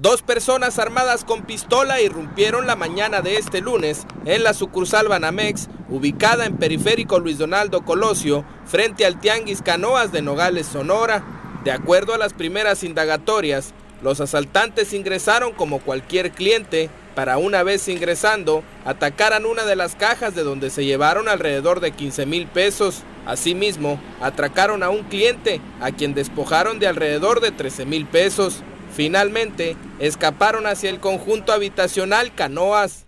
Dos personas armadas con pistola irrumpieron la mañana de este lunes en la sucursal Banamex, ubicada en Periférico Luis Donaldo Colosio, frente al Tianguis Canoas de Nogales, Sonora. De acuerdo a las primeras indagatorias, los asaltantes ingresaron como cualquier cliente para una vez ingresando, atacaran una de las cajas de donde se llevaron alrededor de 15 mil pesos. Asimismo, atracaron a un cliente, a quien despojaron de alrededor de 13 mil pesos. Finalmente, escaparon hacia el conjunto habitacional Canoas.